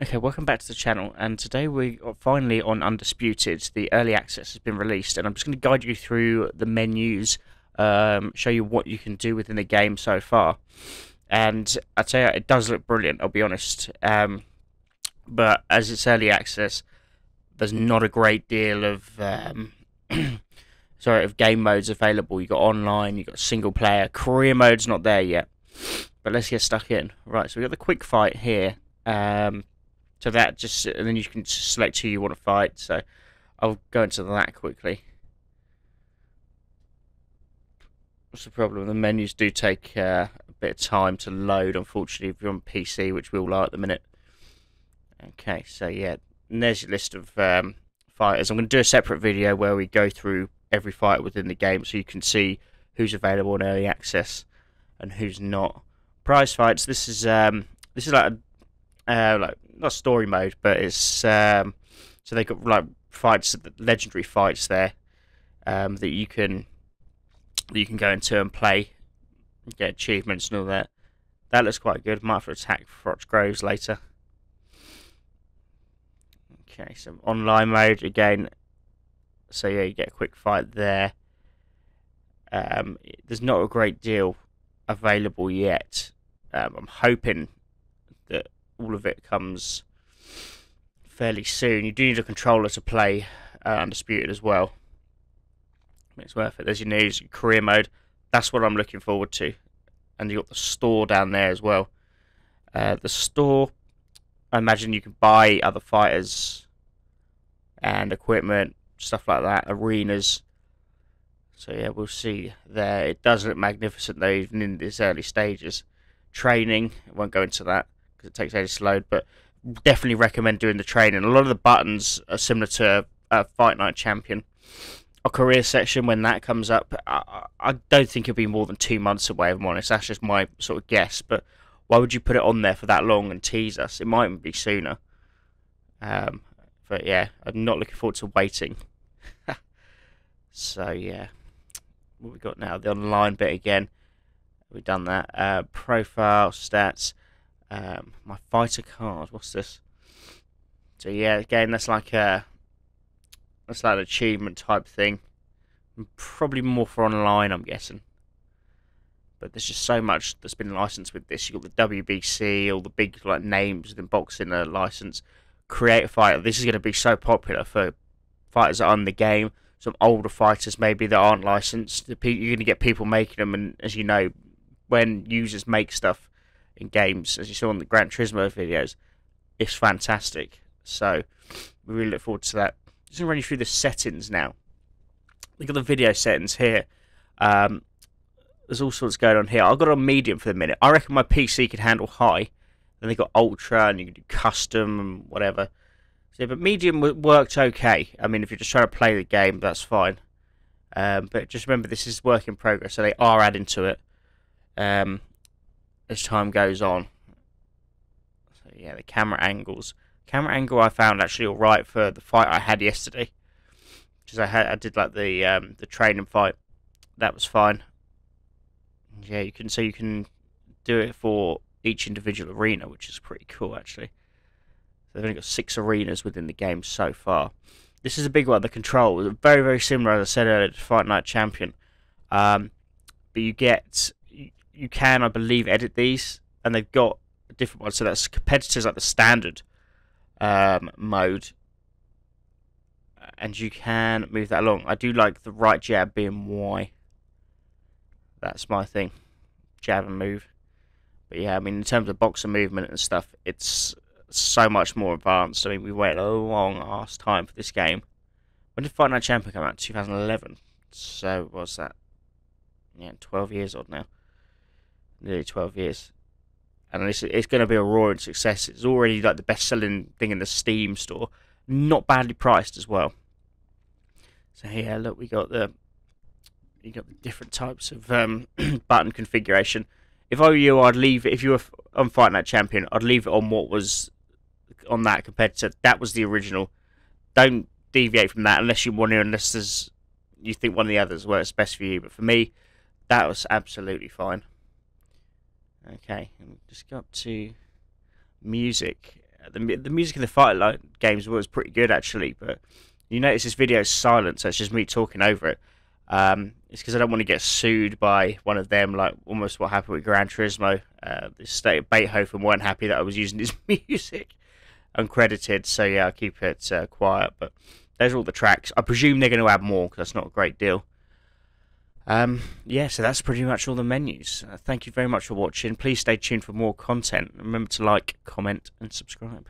Okay, welcome back to the channel, and today we are finally on Undisputed. The early access has been released, and I'm just going to guide you through the menus, um, show you what you can do within the game so far. And I tell you, it does look brilliant. I'll be honest, um, but as it's early access, there's not a great deal of um, sorry of game modes available. You've got online, you've got single player, career mode's not there yet. But let's get stuck in. Right, so we've got the quick fight here. So that just, and then you can select who you want to fight. So I'll go into that quickly. What's the problem? The menus do take uh, a bit of time to load, unfortunately, if you're on PC, which we all are at the minute. Okay, so yeah, there's your list of um, fighters. I'm going to do a separate video where we go through every fight within the game so you can see who's available in early access and who's not. Prize fights. This is um, this is like a uh, like not story mode, but it's um, so they got like fights, legendary fights there um, that you can that you can go into and play, and get achievements and all that. That looks quite good. Might have to attack Froch Groves later. Okay, so online mode again. So yeah, you get a quick fight there. Um, there's not a great deal available yet. Um, I'm hoping that all of it comes fairly soon. You do need a controller to play uh, Undisputed as well. It's worth it. There's your news, career mode. That's what I'm looking forward to. And you got the store down there as well. Uh, the store, I imagine you can buy other fighters and equipment, stuff like that, arenas. So yeah, we'll see there. It does look magnificent though, even in these early stages. Training, I won't go into that because it takes ages to load, but definitely recommend doing the training. A lot of the buttons are similar to a Fight Night Champion. A career section, when that comes up, I, I don't think it'll be more than two months away, if I'm honest. That's just my sort of guess, but why would you put it on there for that long and tease us? It might be sooner. Um, but yeah, I'm not looking forward to waiting. so yeah, what we got now? The online bit again. We've done that. Uh, profile stats. Um, my fighter card. What's this? So yeah, again, that's like a that's like an achievement type thing. Probably more for online, I'm guessing. But there's just so much that's been licensed with this. You've got the WBC, all the big like names in boxing are licensed. Create a fighter. This is going to be so popular for fighters that are on the game. Some older fighters maybe that aren't licensed. You're going to get people making them, and as you know, when users make stuff, in games, as you saw in the Gran Turismo videos, it's fantastic. So we really look forward to that. Just gonna run you through the settings now. Look at the video settings here. Um, there's all sorts going on here. I've got on medium for the minute. I reckon my PC can handle high. Then they got ultra, and you can do custom and whatever. So, but medium worked okay. I mean, if you're just trying to play the game, that's fine. Um, but just remember, this is work in progress, so they are adding to it. Um, as time goes on. So yeah, the camera angles. Camera angle I found actually alright for the fight I had yesterday. Because I had I did like the um, the training fight. That was fine. Yeah, you can so you can do it for each individual arena, which is pretty cool actually. they've only got six arenas within the game so far. This is a big one. The control very very similar, as I said earlier, to Fight Night Champion. Um, but you get you can, I believe, edit these, and they've got a different one. So that's competitors like the standard um, mode, and you can move that along. I do like the right jab being Y. That's my thing, jab and move. But yeah, I mean, in terms of boxer movement and stuff, it's so much more advanced. I mean, we waited a long ass time for this game. When did Fight Night Champion come out? 2011. So what's that? Yeah, 12 years old now nearly 12 years. And it's, it's going to be a roaring success. It's already like the best selling thing in the Steam store. Not badly priced as well. So here, look, we got the you got the different types of um, button configuration. If I were you, I'd leave it. If you were on Fight Night Champion, I'd leave it on what was on that competitor. That was the original. Don't deviate from that unless you want to, unless there's you think one of the others works best for you. But for me, that was absolutely fine. Okay, and just go up to music. the the music in the Fight Night games was pretty good actually, but you notice this video is silent, so it's just me talking over it. Um, it's because I don't want to get sued by one of them, like almost what happened with Gran Turismo. Uh, the state of Beethoven weren't happy that I was using his music uncredited, so yeah, I'll keep it uh, quiet. But those are all the tracks. I presume they're going to add more because that's not a great deal. Um, yeah, so that's pretty much all the menus. Uh, thank you very much for watching. Please stay tuned for more content. Remember to like, comment, and subscribe.